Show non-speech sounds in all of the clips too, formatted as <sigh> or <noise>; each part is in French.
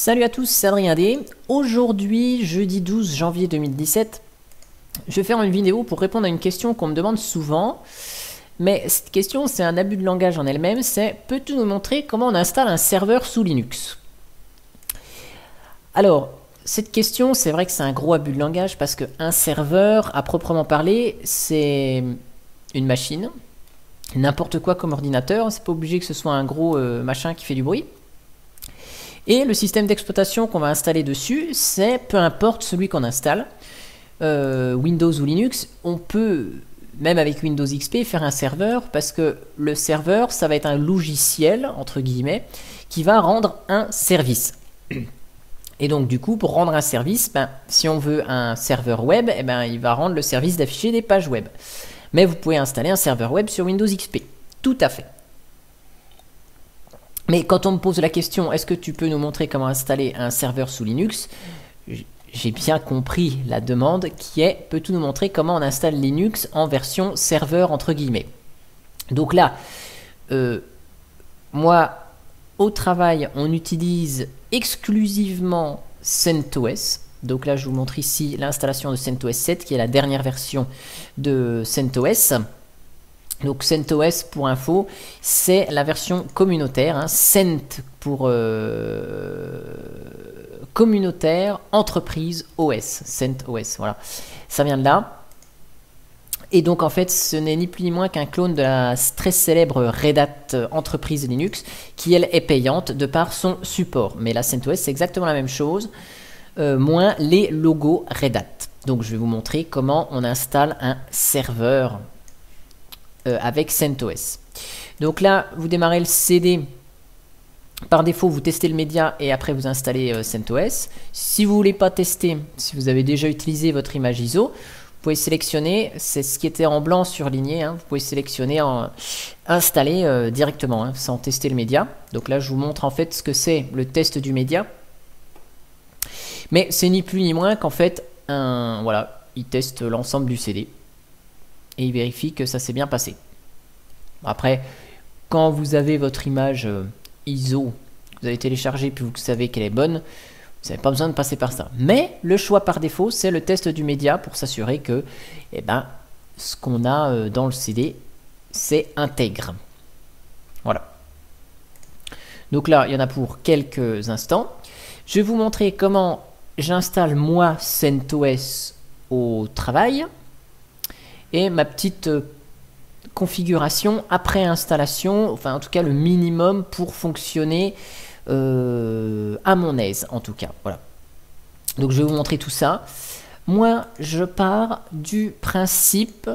Salut à tous, c'est Adrien D. Aujourd'hui, jeudi 12 janvier 2017, je vais faire une vidéo pour répondre à une question qu'on me demande souvent. Mais cette question, c'est un abus de langage en elle-même, c'est peux-tu nous montrer comment on installe un serveur sous Linux? Alors, cette question, c'est vrai que c'est un gros abus de langage parce qu'un serveur, à proprement parler, c'est une machine, n'importe quoi comme ordinateur, c'est pas obligé que ce soit un gros euh, machin qui fait du bruit. Et le système d'exploitation qu'on va installer dessus, c'est peu importe celui qu'on installe, euh, Windows ou Linux, on peut, même avec Windows XP, faire un serveur parce que le serveur, ça va être un logiciel, entre guillemets, qui va rendre un service. Et donc du coup, pour rendre un service, ben, si on veut un serveur web, eh ben, il va rendre le service d'afficher des pages web. Mais vous pouvez installer un serveur web sur Windows XP. Tout à fait. Mais quand on me pose la question, est-ce que tu peux nous montrer comment installer un serveur sous Linux J'ai bien compris la demande qui est, peux-tu nous montrer comment on installe Linux en version serveur entre guillemets? Donc là, euh, moi, au travail, on utilise exclusivement CentOS. Donc là, je vous montre ici l'installation de CentOS 7, qui est la dernière version de CentOS. Donc CentOS pour info, c'est la version communautaire, hein, Cent pour euh, communautaire, entreprise OS, CentOS, voilà. Ça vient de là. Et donc en fait, ce n'est ni plus ni moins qu'un clone de la très célèbre Red Hat Entreprise Linux, qui elle est payante de par son support. Mais la CentOS, c'est exactement la même chose, euh, moins les logos Red Hat. Donc je vais vous montrer comment on installe un serveur euh, avec CentOS. Donc là, vous démarrez le CD. Par défaut, vous testez le média et après vous installez euh, CentOS. Si vous voulez pas tester, si vous avez déjà utilisé votre image ISO, vous pouvez sélectionner, c'est ce qui était en blanc surligné, hein, vous pouvez sélectionner en installer euh, directement hein, sans tester le média. Donc là, je vous montre en fait ce que c'est le test du média. Mais c'est ni plus ni moins qu'en fait, un, voilà, il teste l'ensemble du CD et il vérifie que ça s'est bien passé. Après, quand vous avez votre image euh, ISO, vous avez téléchargé puis vous savez qu'elle est bonne, vous n'avez pas besoin de passer par ça. Mais le choix par défaut, c'est le test du média pour s'assurer que eh ben, ce qu'on a euh, dans le CD, c'est intègre. Voilà. Donc là, il y en a pour quelques instants. Je vais vous montrer comment j'installe moi CentOS au travail et ma petite euh, configuration après installation, enfin en tout cas le minimum pour fonctionner euh, à mon aise en tout cas. Voilà. Donc je vais vous montrer tout ça. Moi, je pars du principe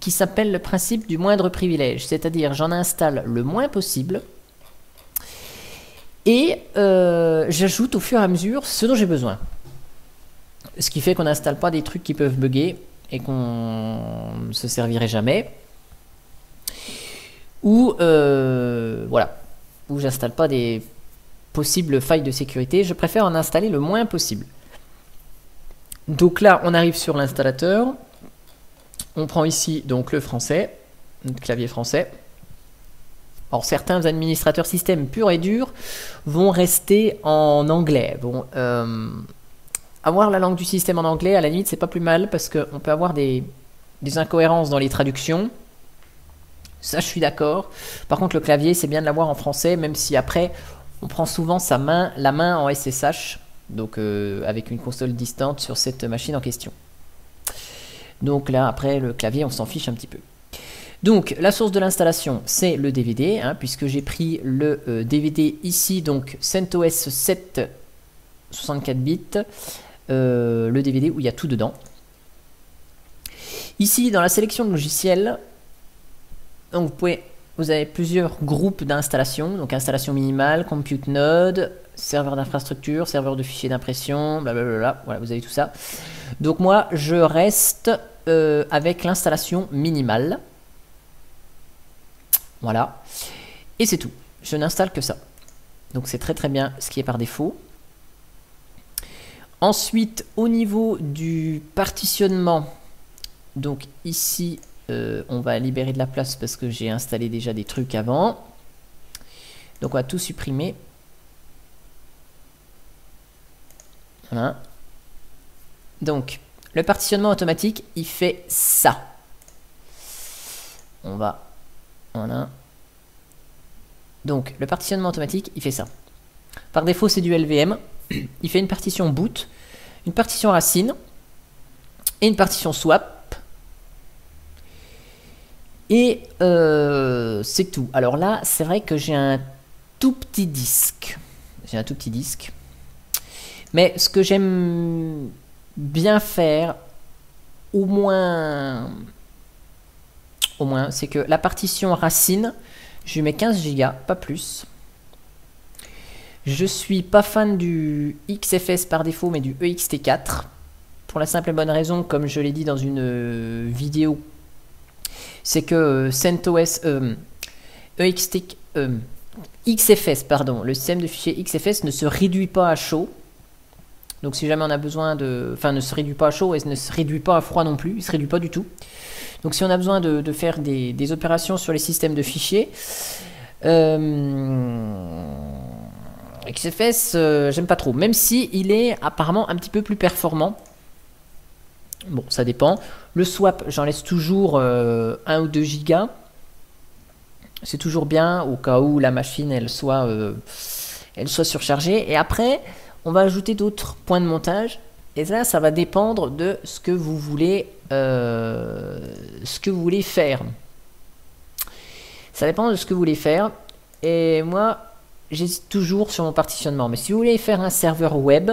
qui s'appelle le principe du moindre privilège, c'est-à-dire j'en installe le moins possible et euh, j'ajoute au fur et à mesure ce dont j'ai besoin. Ce qui fait qu'on n'installe pas des trucs qui peuvent bugger et qu'on ne se servirait jamais. Ou euh, voilà, où j'installe pas des possibles failles de sécurité. Je préfère en installer le moins possible. Donc là, on arrive sur l'installateur. On prend ici donc le français, le clavier français. Alors certains administrateurs système purs et durs vont rester en anglais. Bon, euh, avoir la langue du système en anglais, à la limite, c'est pas plus mal parce qu'on peut avoir des, incohérences dans les traductions. Ça, je suis d'accord. Par contre, le clavier, c'est bien de l'avoir en français, même si après, on prend souvent sa main, la main en SSH, donc euh, avec une console distante sur cette machine en question. Donc là, après, le clavier, on s'en fiche un petit peu. Donc, la source de l'installation, c'est le DVD, hein, puisque j'ai pris le DVD euh, ici, donc CentOS 7 64 bits. Euh, le DVD où il y a tout dedans. Ici, dans la sélection de logiciels, donc vous, pouvez, vous avez plusieurs groupes d'installation, donc installation minimale, compute node, serveur d'infrastructure, serveur de fichiers d'impression, blablabla, voilà, vous avez tout ça. Donc moi, je reste euh, avec l'installation minimale. Voilà. Et c'est tout. Je n'installe que ça. Donc c'est très très bien ce qui est par défaut. Ensuite, au niveau du partitionnement, donc ici, euh, on va libérer de la place parce que j'ai installé déjà des trucs avant. Donc on va tout supprimer. Voilà. Donc, le partitionnement automatique, il fait ça. On va... Voilà. Donc, le partitionnement automatique, il fait ça. Par défaut, c'est du LVM. Il fait une partition boot, une partition racine et une partition swap. Et euh, c'est tout. Alors là, c'est vrai que j'ai un tout petit disque. J'ai un tout petit disque. Mais ce que j'aime bien faire, au moins, au moins, c'est que la partition racine, je lui mets 15 Go, pas plus. Je suis pas fan du XFS par défaut, mais du EXT4. Pour la simple et bonne raison, comme je l'ai dit dans une euh, vidéo, c'est que euh, CentOS euh, EXT, XFS, pardon, le système de fichiers XFS ne se réduit pas à chaud. Donc si jamais on a besoin de... Enfin, ne se réduit pas à chaud et ne se réduit pas à froid non plus. Il se réduit pas du tout. Donc si on a besoin de, faire des, opérations sur les systèmes de fichiers, euh, XFS, euh, j'aime pas trop. Même si il est apparemment un petit peu plus performant. Bon, ça dépend. Le swap, j'en laisse toujours 1 euh, ou 2 gigas. C'est toujours bien au cas où la machine elle soit, elle soit surchargée. Et après, on va ajouter d'autres points de montage. Et là, ça va dépendre de ce que vous voulez, euh, ce que vous voulez faire. Ça dépend de ce que vous voulez faire. Et moi, j'hésite toujours sur mon partitionnement. Mais si vous voulez faire un serveur web,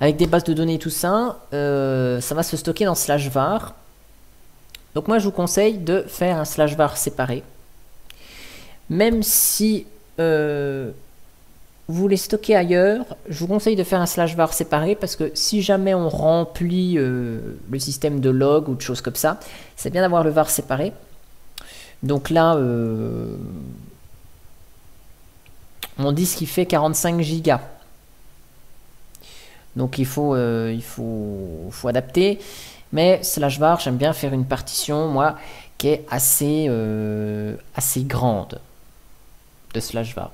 avec des bases de données tout ça, euh, ça va se stocker dans slash var. Donc moi, je vous conseille de faire un slash var séparé. Même si... Euh, vous voulez stocker ailleurs, je vous conseille de faire un slash var séparé parce que si jamais on remplit euh, le système de log ou de choses comme ça, c'est bien d'avoir le var séparé. Donc là, mon disque il fait 45 gigas. Donc il faut, euh, il faut, faut, adapter. Mais slash var, j'aime bien faire une partition, moi, qui est assez, assez grande de slash var.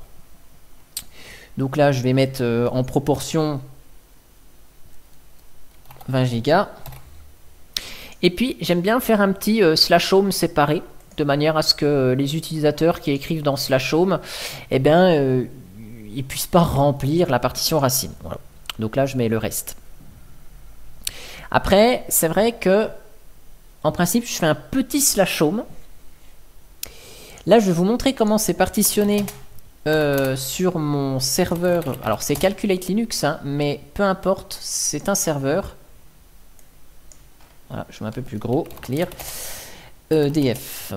Donc là, je vais mettre euh, en proportion 20 Go. Et puis, j'aime bien faire un petit euh, slash home séparé, de manière à ce que les utilisateurs qui écrivent dans slash home, eh bien, euh, ils puissent pas remplir la partition racine. Donc là, je mets le reste. Après, c'est vrai que, en principe, je fais un petit slash home. Là, je vais vous montrer comment c'est partitionné euh, sur mon serveur. Alors c'est Calculate Linux, hein, mais peu importe, c'est un serveur. Voilà, je mets un peu plus gros, clear. EDF.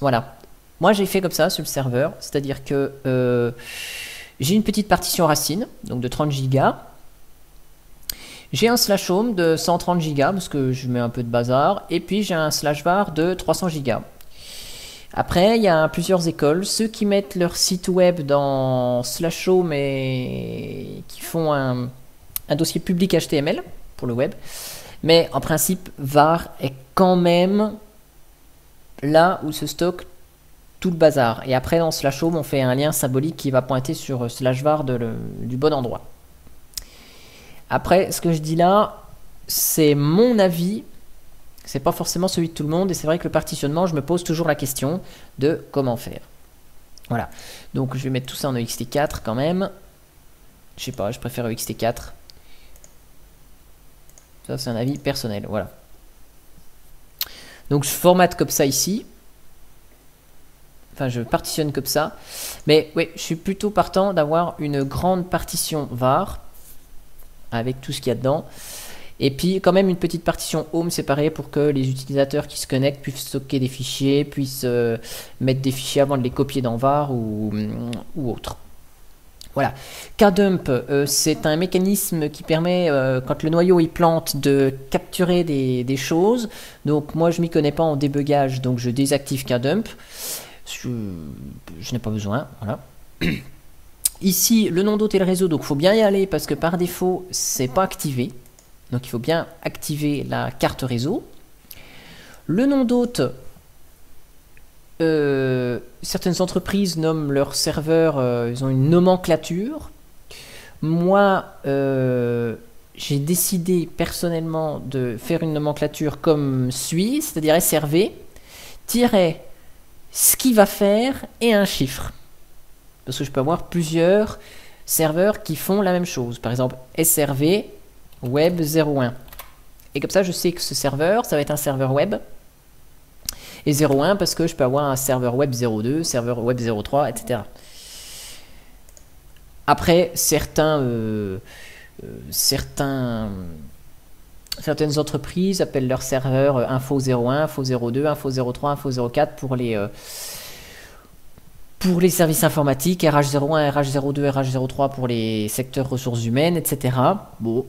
Voilà. Moi j'ai fait comme ça sur le serveur, c'est-à-dire que euh, j'ai une petite partition racine, donc de 30 Go. J'ai un slash home de 130 Go parce que je mets un peu de bazar. Et puis j'ai un slash var de 300 Go. Après, il y a plusieurs écoles. Ceux qui mettent leur site web dans Slasho, mais qui font un, dossier public HTML pour le web. Mais en principe, var est quand même là où se stocke tout le bazar. Et après, dans slash home, on fait un lien symbolique qui va pointer sur slash var du bon endroit. Après, ce que je dis là, c'est mon avis c'est pas forcément celui de tout le monde et c'est vrai que le partitionnement, je me pose toujours la question de comment faire. Voilà. Donc je vais mettre tout ça en EXT4 quand même. Je sais pas, je préfère EXT4. Ça c'est un avis personnel, voilà. Donc je formate comme ça ici. Enfin, je partitionne comme ça. Mais oui, je suis plutôt partant d'avoir une grande partition var avec tout ce qu'il y a dedans. Et puis quand même une petite partition home séparée pour que les utilisateurs qui se connectent puissent stocker des fichiers, puissent euh, mettre des fichiers avant de les copier dans var ou, ou autre. Voilà. Kdump, euh, c'est un mécanisme qui permet, euh, quand le noyau il plante, de capturer des, choses. Donc moi je m'y connais pas en débugage, donc je désactive Kdump. Je n'ai pas besoin. Voilà. <clears throat> Ici, le nom d'hôte et le réseau, donc il faut bien y aller parce que par défaut, c'est pas activé. Donc il faut bien activer la carte réseau. Le nom d'hôte, euh, certaines entreprises nomment leur serveur, euh, ils ont une nomenclature. Moi, euh, j'ai décidé personnellement de faire une nomenclature comme suit, c'est-à-dire SRV, tirer ce qu'il va faire et un chiffre. Parce que je peux avoir plusieurs serveurs qui font la même chose. Par exemple, SRV web 01. Et comme ça, je sais que ce serveur, ça va être un serveur web. Et 01 parce que je peux avoir un serveur web 02, serveur web 03, etc. Après, certains, euh, euh, certains, certaines entreprises appellent leur serveur euh, info 01, info 02, info 03, info 04 pour les, pour les services informatiques, RH01, RH02, RH03 pour les secteurs ressources humaines, etc. Bon,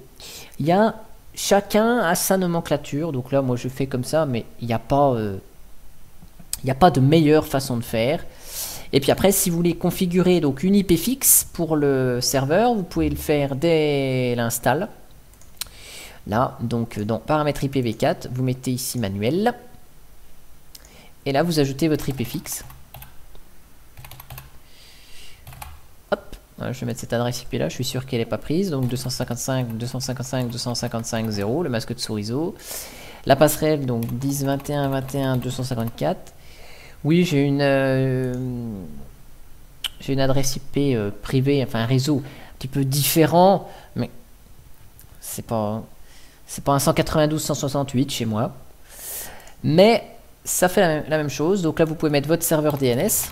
il y a chacun a sa nomenclature. Donc là, moi, je fais comme ça, mais il n'y a pas, n'y a pas de meilleure façon de faire. Et puis après, si vous voulez configurer donc une IP fixe pour le serveur, vous pouvez le faire dès l'install. Là, donc dans paramètres IPv4, vous mettez ici manuel. Et là, vous ajoutez votre IP fixe. Hop, je vais mettre cette adresse IP là, je suis sûr qu'elle n'est pas prise. Donc 255, 255, 255, 0, le masque de Sorizo. La passerelle, donc 10, 21, 21, 254. Oui, j'ai une, euh, une adresse IP euh, privée, enfin un réseau un petit peu différent, mais c'est pas, c'est pas un 192.168 chez moi. Mais ça fait la même, chose. Donc là, vous pouvez mettre votre serveur DNS.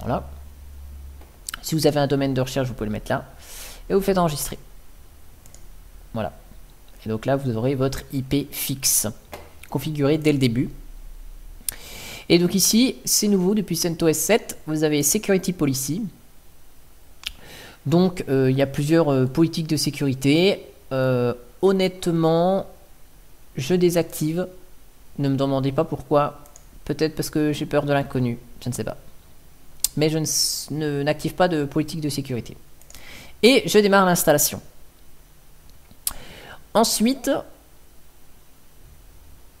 Voilà. Si vous avez un domaine de recherche, vous pouvez le mettre là. Et vous faites enregistrer. Voilà. Et donc là, vous aurez votre IP fixe configuré dès le début. Et donc ici, c'est nouveau depuis CentOS 7, vous avez Security Policy. Donc euh, il y a plusieurs euh, politiques de sécurité. Euh, honnêtement, je désactive. Ne me demandez pas pourquoi. Peut-être parce que j'ai peur de l'inconnu. Je ne sais pas. Mais je n'active pas de politique de sécurité. Et je démarre l'installation. Ensuite,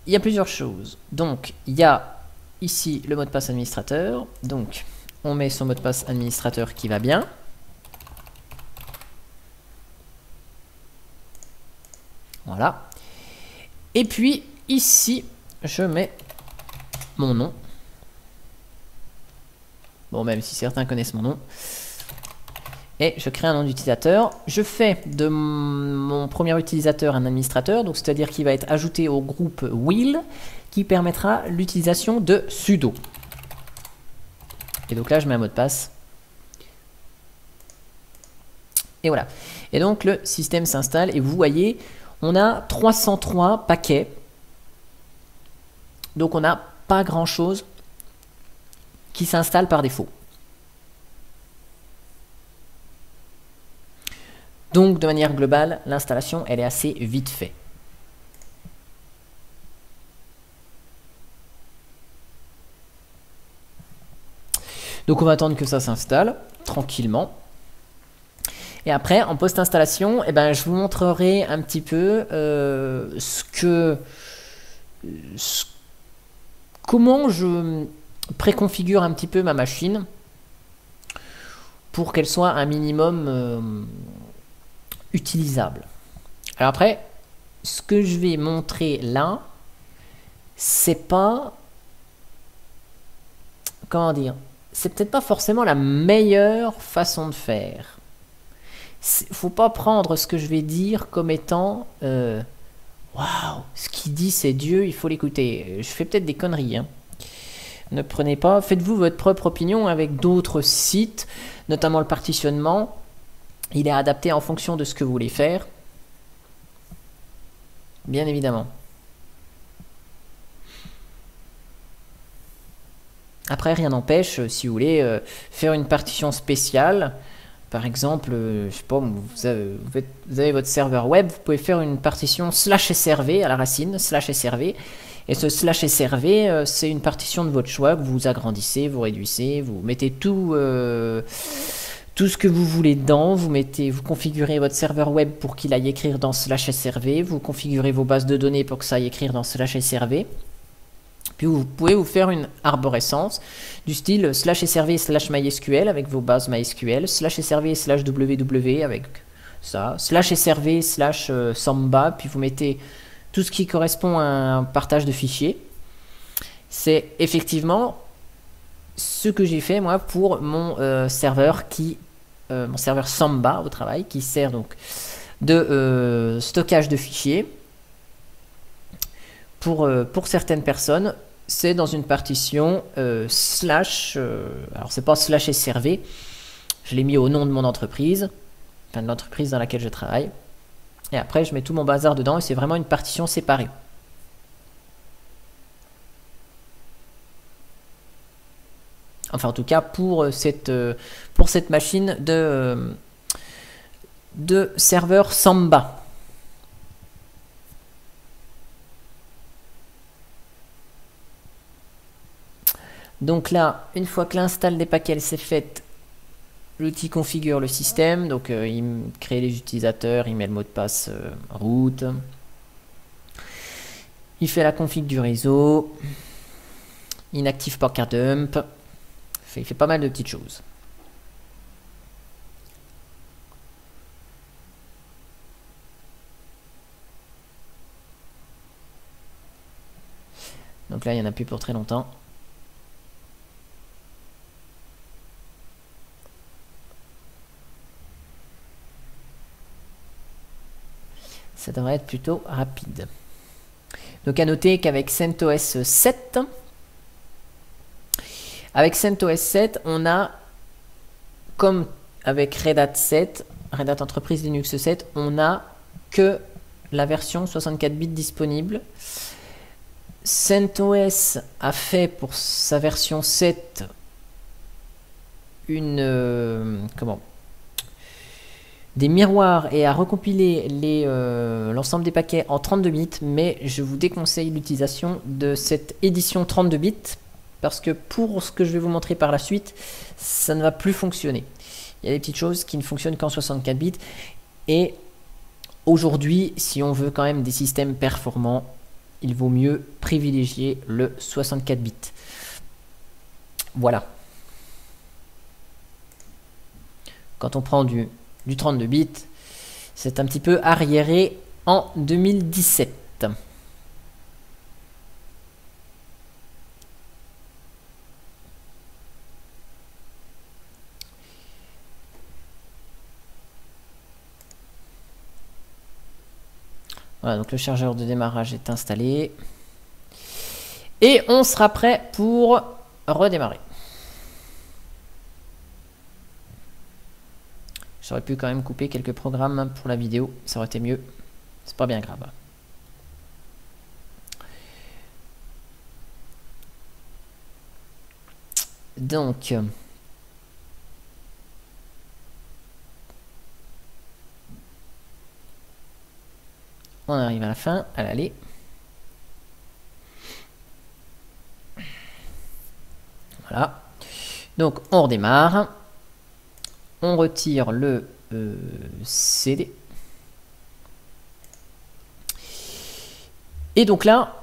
il y a plusieurs choses. Donc, il y a ici le mot de passe administrateur. Donc, on met son mot de passe administrateur qui va bien. Voilà. Et puis, ici, je mets mon nom. Bon, même si certains connaissent mon nom. Et je crée un nom d'utilisateur. Je fais de mon premier utilisateur un administrateur, donc c'est-à-dire qu'il va être ajouté au groupe Will qui permettra l'utilisation de sudo. Et donc là, je mets un mot de passe. Et voilà. Et donc le système s'installe et vous voyez, on a 303 paquets. Donc on n'a pas grand chose qui s'installe par défaut. Donc de manière globale, l'installation elle est assez vite faite. Donc on va attendre que ça s'installe tranquillement. Et après, en post-installation, eh ben, je vous montrerai un petit peu euh, ce que, comment je préconfigure un petit peu ma machine pour qu'elle soit un minimum euh, utilisable. Alors après, ce que je vais montrer là, c'est pas comment dire c'est peut-être pas forcément la meilleure façon de faire. Faut pas prendre ce que je vais dire comme étant euh, waouh, ce qu'il dit c'est Dieu, il faut l'écouter. Je fais peut-être des conneries. Hein. Ne prenez pas, faites-vous votre propre opinion avec d'autres sites, notamment le partitionnement. Il est adapté en fonction de ce que vous voulez faire. Bien évidemment. Après, rien n'empêche, euh, si vous voulez, euh, faire une partition spéciale. Par exemple, euh, je sais pas, vous avez, votre serveur web, vous pouvez faire une partition slash SRV à la racine, slash SRV. Et ce slash SRV, c'est une partition de votre choix que vous agrandissez, vous réduisez, vous mettez tout, tout ce que vous voulez dedans. Vous, mettez, vous configurez votre serveur web pour qu'il aille écrire dans slash SRV. Vous configurez vos bases de données pour que ça aille écrire dans slash SRV Puis vous pouvez vous faire une arborescence du style slash srv slash mysql avec vos bases mysql, slash srv slash ww avec ça, slash srv slash euh, samba, puis vous mettez tout ce qui correspond à un partage de fichiers. C'est effectivement ce que j'ai fait moi pour mon euh, serveur qui euh, mon serveur Samba au travail qui sert donc de euh, stockage de fichiers pour, certaines personnes c'est dans une partition slash alors c'est pas slash srv je l'ai mis au nom de mon entreprise enfin de l'entreprise dans laquelle je travaille et après je mets tout mon bazar dedans et c'est vraiment une partition séparée Enfin, en tout cas, pour euh, cette, euh, pour cette machine de, euh, de serveur Samba. Donc là, une fois que l'install des paquets s'est faite, l'outil configure le système. Donc il crée les utilisateurs, il met le mot de passe route. Il fait la config du réseau. Inactive carte dump il fait pas mal de petites choses. Donc là, il n'y en a plus pour très longtemps. Ça devrait être plutôt rapide. Donc à noter qu'avec CentOS 7, avec CentOS 7, on a, comme avec Red Hat 7, Red Hat Entreprise Linux 7, on a que la version 64 bits disponible. CentOS a fait pour sa version 7 une euh, comment? Des miroirs et a recompilé euh, l'ensemble des paquets en 32 bits, mais je vous déconseille l'utilisation de cette édition 32 bits parce que pour ce que je vais vous montrer par la suite, ça ne va plus fonctionner. Il y a des petites choses qui ne fonctionnent qu'en 64 bits. Et aujourd'hui, si on veut quand même des systèmes performants, il vaut mieux privilégier le 64 bits. Voilà. Quand on prend du, du 32 bits, c'est un petit peu arriéré en 2017. Voilà, donc le chargeur de démarrage est installé. Et on sera prêt pour redémarrer. J'aurais pu quand même couper quelques programmes pour la vidéo, ça aurait été mieux. C'est pas bien grave. Donc, On arrive à la fin, à l'aller. Voilà. Donc on redémarre. On retire le euh, CD. Et donc là,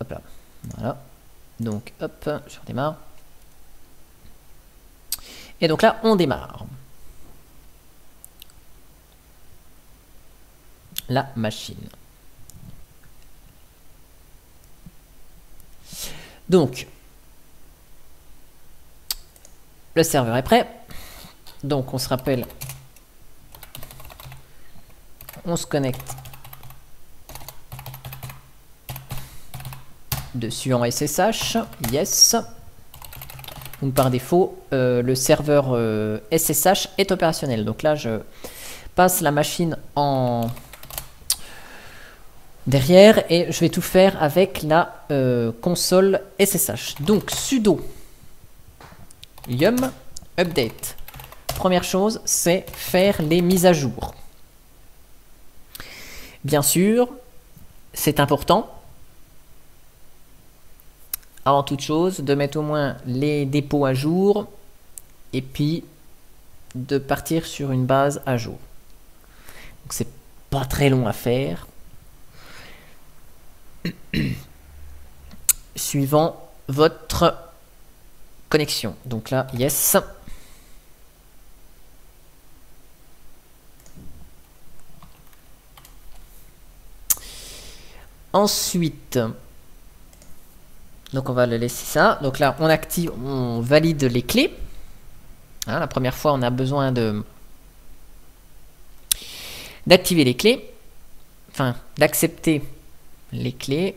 hop là, voilà. Donc hop, je redémarre. Et donc là, on démarre. la machine. Donc, le serveur est prêt. Donc, on se rappelle, on se connecte dessus en SSH. Yes. Donc, par défaut, euh, le serveur SSH euh, est opérationnel. Donc là, je passe la machine en derrière et je vais tout faire avec la euh, console SSH. Donc sudo yum update. Première chose, c'est faire les mises à jour. Bien sûr, c'est important, avant toute chose, de mettre au moins les dépôts à jour et puis de partir sur une base à jour. Donc c'est pas très long à faire. <clears throat> suivant votre connexion. Donc là, yes. Ensuite, donc on va le laisser ça. Donc là, on active, on valide les clés. Hein, la première fois, on a besoin de d'activer les clés, enfin d'accepter les clés.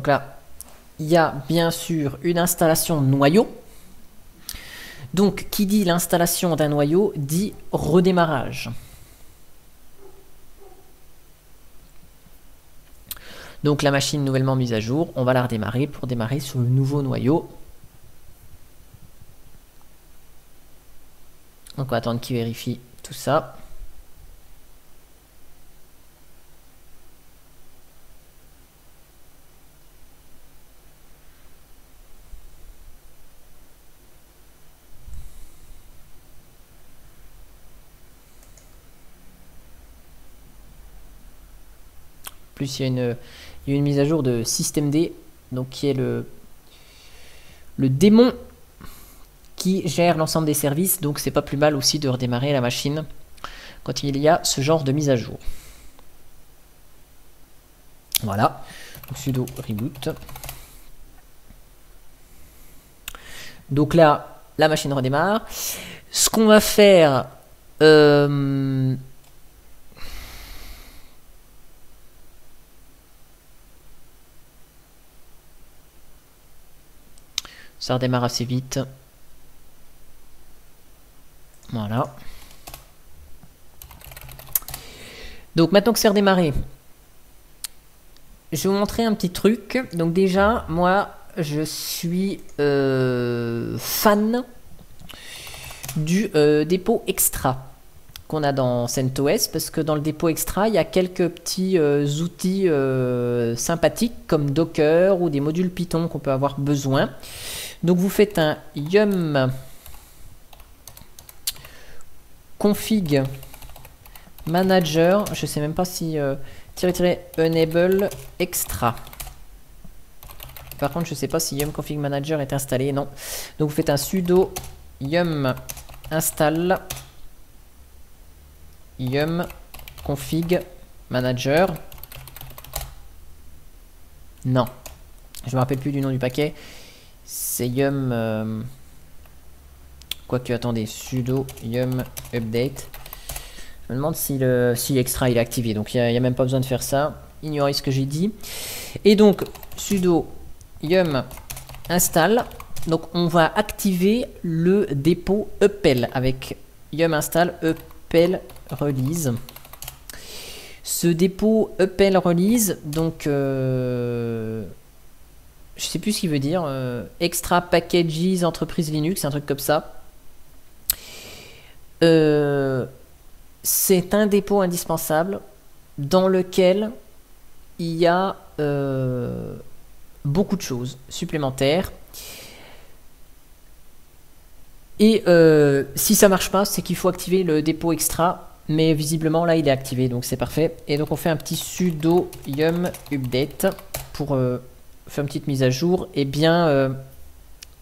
Donc là, il y a bien sûr une installation noyau. Donc, qui dit l'installation d'un noyau dit redémarrage. Donc la machine nouvellement mise à jour, on va la redémarrer pour démarrer sur le nouveau noyau. Donc on va attendre qu'il vérifie tout ça. Plus il y, a une, mise à jour de système D, donc qui est le, le démon qui gère l'ensemble des services. Donc c'est pas plus mal aussi de redémarrer la machine quand il y a ce genre de mise à jour. Voilà, sudo reboot. Donc là, la machine redémarre. Ce qu'on va faire, euh, Ça redémarre assez vite. Voilà. Donc maintenant que c'est redémarré, je vais vous montrer un petit truc. Donc déjà, moi, je suis euh, fan du euh, dépôt extra qu'on a dans CentOS parce que dans le dépôt extra, il y a quelques petits euh, outils sympathiques comme Docker ou des modules Python qu'on peut avoir besoin. Donc vous faites un yum config manager, je sais même pas si euh, enable extra. Par contre, je sais pas si yum config manager est installé, non. Donc vous faites un sudo yum install yum config manager. Non. Je me rappelle plus du nom du paquet. C'est yum... Euh, quoique, attendez, sudo yum update. Je me demande si le si il est activé. Donc il n'y a, même pas besoin de faire ça. Ignorez ce que j'ai dit. Et donc, sudo yum install. Donc on va activer le dépôt upel avec yum install upel release. Ce dépôt upel release, donc euh, je sais plus ce qu'il veut dire, euh, extra packages entreprise Linux, un truc comme ça. Euh, c'est un dépôt indispensable dans lequel il y a euh, beaucoup de choses supplémentaires. Et si ça marche pas, c'est qu'il faut activer le dépôt extra. Mais visiblement là il est activé donc c'est parfait. Et donc on fait un petit sudo yum update pour faire une petite mise à jour et bien euh,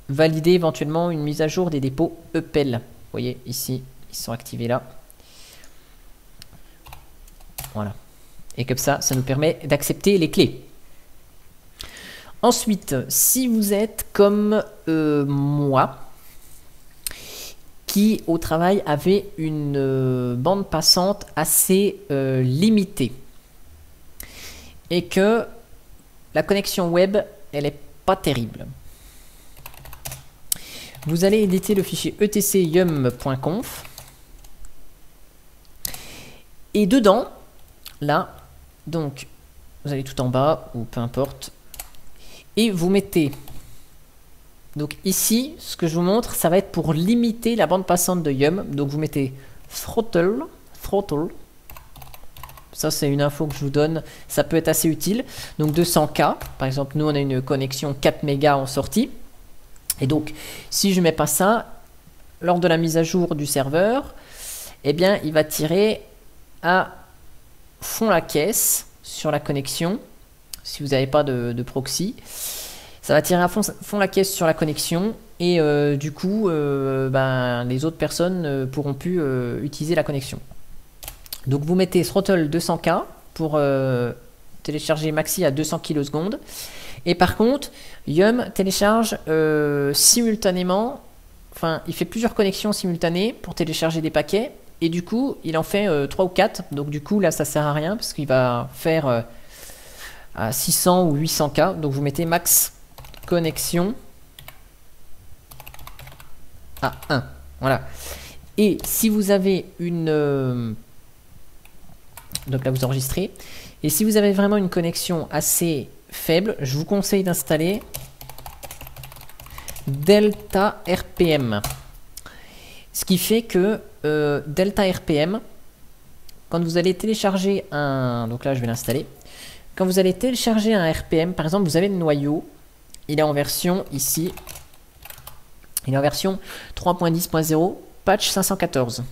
valider éventuellement une mise à jour des dépôts EPEL. Vous voyez ici, ils sont activés là. Voilà. Et comme ça, ça nous permet d'accepter les clés. Ensuite, si vous êtes comme euh, moi, qui au travail avait une euh, bande passante assez limitée, et que la connexion web, elle est pas terrible. Vous allez éditer le fichier etcyum.conf. Et dedans, là, donc, vous allez tout en bas, ou peu importe, et vous mettez Donc ici, ce que je vous montre, ça va être pour limiter la bande passante de Yum. Donc vous mettez throttle, throttle. Ça, c'est une info que je vous donne. Ça peut être assez utile. Donc 200K. Par exemple, nous, on a une connexion 4 mégas en sortie. Et donc, si je ne mets pas ça, lors de la mise à jour du serveur, eh bien, il va tirer à fond la caisse sur la connexion. Si vous n'avez pas de, proxy, ça va tirer à fond, la caisse sur la connexion. Et euh, du coup, euh, ben, les autres personnes ne pourront plus euh, utiliser la connexion. Donc vous mettez throttle 200K pour euh, télécharger maxi à 200 kS. Et par contre, Yum télécharge euh, simultanément, enfin il fait plusieurs connexions simultanées pour télécharger des paquets. Et du coup, il en fait 3 euh, ou 4. Donc du coup, là, ça sert à rien parce qu'il va faire à 600 ou 800K. Donc vous mettez max connexion à 1. Voilà. Et si vous avez une donc là, vous enregistrez. Et si vous avez vraiment une connexion assez faible, je vous conseille d'installer Delta RPM. Ce qui fait que euh, Delta RPM, quand vous allez télécharger un... Donc là, je vais l'installer. Quand vous allez télécharger un RPM, par exemple, vous avez le noyau. Il est en version ici. Il est en version 3.10.0, patch 514.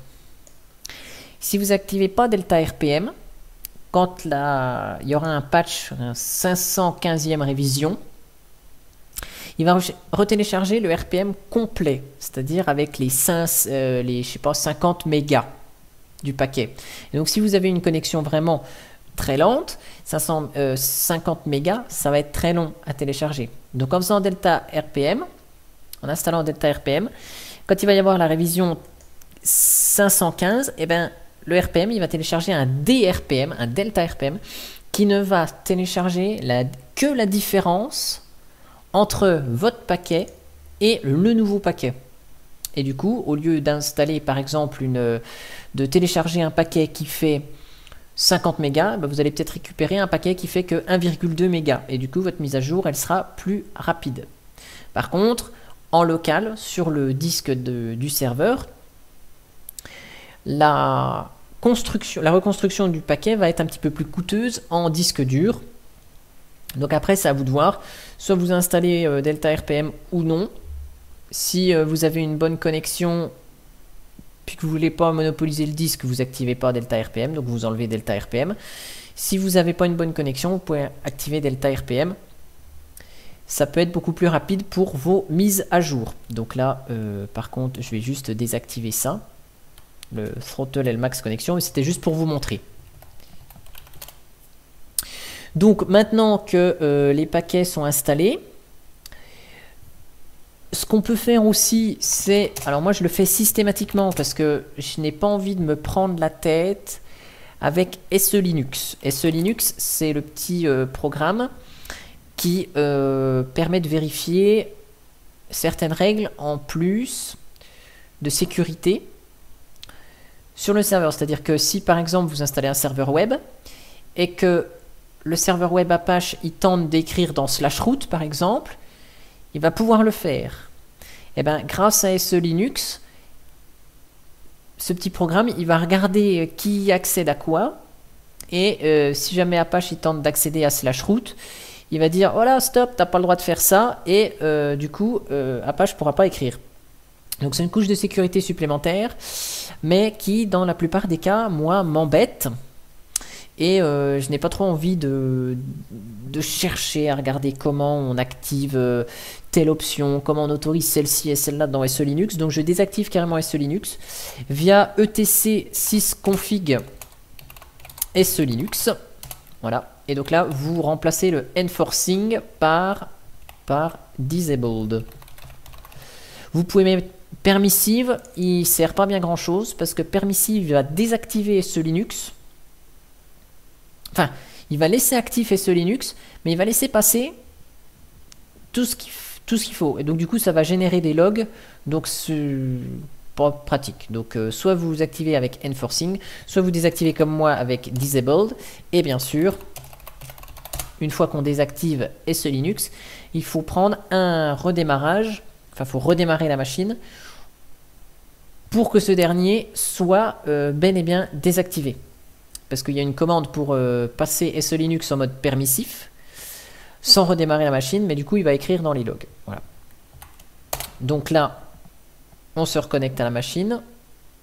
Si vous n'activez pas Delta RPM, quand il y aura un patch, 515e révision, il va retélécharger le RPM complet, c'est-à-dire avec les, 5, euh, 50 mégas du paquet. Et donc si vous avez une connexion vraiment très lente, 550 euh, mégas, ça va être très long à télécharger. Donc en faisant Delta RPM, en installant Delta RPM, quand il va y avoir la révision 515, eh ben, le RPM, il va télécharger un DRPM, un Delta RPM, qui ne va télécharger que la différence entre votre paquet et le nouveau paquet. Et du coup, au lieu d'installer par exemple une, de télécharger un paquet qui fait 50 mégas, bah, vous allez peut-être récupérer un paquet qui fait que 1,2 mégas. Et du coup, votre mise à jour, elle sera plus rapide. Par contre, en local, sur le disque du serveur, la, la reconstruction du paquet va être un petit peu plus coûteuse en disque dur. Donc après, c'est à vous de voir. Soit vous installez euh, Delta RPM ou non. Si euh, vous avez une bonne connexion, puis que vous voulez pas monopoliser le disque, vous activez pas Delta RPM, donc vous enlevez Delta RPM. Si vous n'avez pas une bonne connexion, vous pouvez activer Delta RPM. Ça peut être beaucoup plus rapide pour vos mises à jour. Donc là, euh, par contre, je vais juste désactiver ça le throttle et le max connexion, mais c'était juste pour vous montrer. Donc maintenant que euh, les paquets sont installés, ce qu'on peut faire aussi, c'est... Alors moi je le fais systématiquement parce que je n'ai pas envie de me prendre la tête avec SE Linux. SE Linux, c'est le petit euh, programme qui euh, permet de vérifier certaines règles en plus de sécurité sur le serveur. C'est-à-dire que si par exemple vous installez un serveur web et que le serveur web Apache il tente d'écrire dans slash root par exemple, il va pouvoir le faire. Et eh bien grâce à SE Linux, ce petit programme il va regarder qui accède à quoi et euh, si jamais Apache il tente d'accéder à slash root, il va dire oh stop t'as pas le droit de faire ça et euh, du coup euh, Apache pourra pas écrire. Donc c'est une couche de sécurité supplémentaire, mais qui dans la plupart des cas, moi, m'embête. Et euh, je n'ai pas trop envie de, chercher à regarder comment on active euh, telle option, comment on autorise celle-ci et celle-là dans SE Linux. Donc je désactive carrément SE Linux via etc 6 config SE Linux. Voilà. Et donc là, vous remplacez le enforcing par, par disabled. Vous pouvez Permissive, il sert pas bien grand chose parce que permissive va désactiver ce Linux. Enfin, il va laisser actif ce Linux, mais il va laisser passer tout ce qu'il faut. Et donc du coup, ça va générer des logs. Donc c'est pas pratique. Donc euh, soit vous activez avec enforcing, soit vous désactivez comme moi avec disabled. Et bien sûr, une fois qu'on désactive ce Linux, il faut prendre un redémarrage enfin, faut redémarrer la machine pour que ce dernier soit euh, bel et bien désactivé. Parce qu'il y a une commande pour euh, passer SE Linux en mode permissif sans redémarrer la machine, mais du coup il va écrire dans les logs. Voilà. Donc là, on se reconnecte à la machine.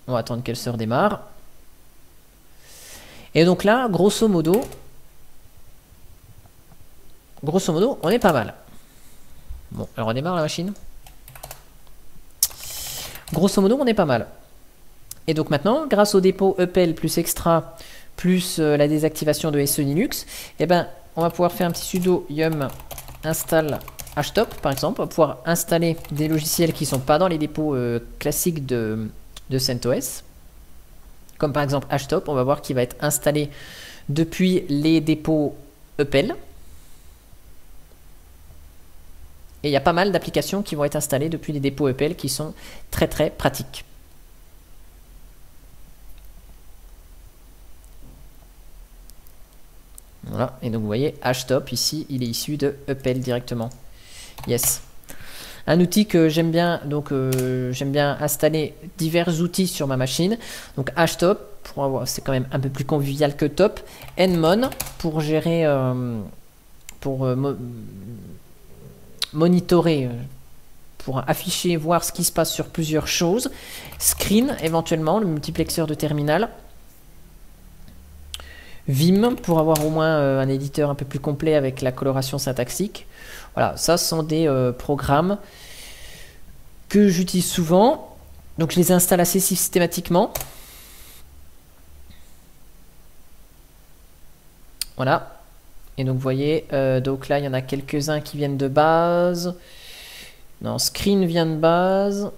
On va attendre qu'elle se redémarre. Et donc là, grosso modo, grosso modo, on est pas mal. Bon, elle redémarre la machine. Grosso modo, on est pas mal. Et donc maintenant, grâce au dépôt EPEL plus extra plus euh, la désactivation de SE Linux, eh ben, on va pouvoir faire un petit sudo yum install htop par exemple. On va pouvoir installer des logiciels qui ne sont pas dans les dépôts euh, classiques de, de CentOS. Comme par exemple htop, on va voir qu'il va être installé depuis les dépôts EPEL. Et il y a pas mal d'applications qui vont être installées depuis les dépôts EPL qui sont très très pratiques. Voilà, et donc vous voyez, HTOP ici, il est issu de EPL directement. Yes. Un outil que j'aime bien, donc euh, j'aime bien installer divers outils sur ma machine. Donc HTOP, c'est quand même un peu plus convivial que Top. Nmon pour gérer, euh, pour euh, monitorer, euh, pour afficher, voir ce qui se passe sur plusieurs choses. Screen, éventuellement, le multiplexeur de terminal. Vim, pour avoir au moins euh, un éditeur un peu plus complet avec la coloration syntaxique. Voilà, ça sont des euh, programmes que j'utilise souvent. Donc je les installe assez systématiquement. Voilà. Et donc vous voyez, euh, donc là il y en a quelques-uns qui viennent de base. Non, Screen vient de base.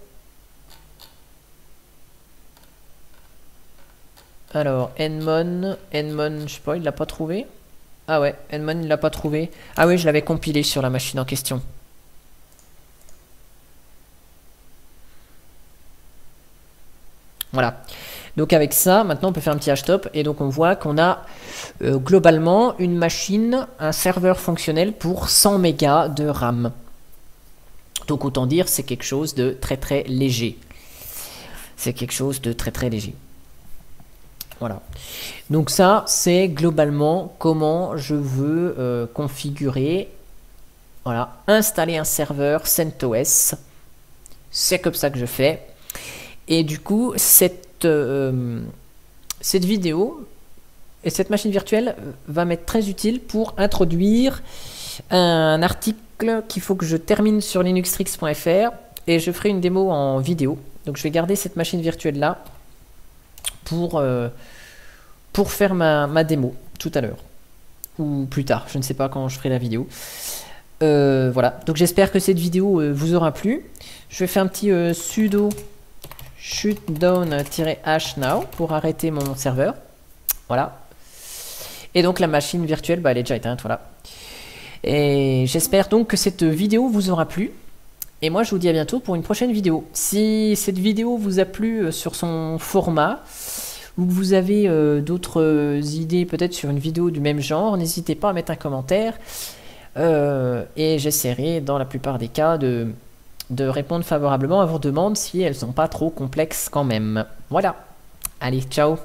Alors, Enmon, Enmon, je sais pas, il l'a pas trouvé. Ah ouais, Enmon il l'a pas trouvé. Ah oui, je l'avais compilé sur la machine en question. Voilà. Donc avec ça, maintenant on peut faire un petit hashtop et donc on voit qu'on a euh, globalement une machine, un serveur fonctionnel pour 100 mégas de RAM. Donc autant dire c'est quelque chose de très très léger. C'est quelque chose de très très léger. Voilà. Donc ça c'est globalement comment je veux euh, configurer, voilà, installer un serveur CentOS. C'est comme ça que je fais. Et du coup, cette euh, cette vidéo et cette machine virtuelle va m'être très utile pour introduire un article qu'il faut que je termine sur linuxtrix.fr et je ferai une démo en vidéo. Donc je vais garder cette machine virtuelle là pour, euh, pour faire ma, ma, démo tout à l'heure ou plus tard. Je ne sais pas quand je ferai la vidéo. Euh, voilà, donc j'espère que cette vidéo vous aura plu. Je vais faire un petit sudo shutdown-h now pour arrêter mon serveur. Voilà. Et donc la machine virtuelle, bah, elle est déjà éteinte, voilà. Et j'espère donc que cette vidéo vous aura plu. Et moi, je vous dis à bientôt pour une prochaine vidéo. Si cette vidéo vous a plu euh, sur son format, ou que vous avez euh, d'autres idées peut-être sur une vidéo du même genre, n'hésitez pas à mettre un commentaire. Euh, et j'essaierai dans la plupart des cas de de répondre favorablement à vos demandes si elles sont pas trop complexes quand même. Voilà. Allez, ciao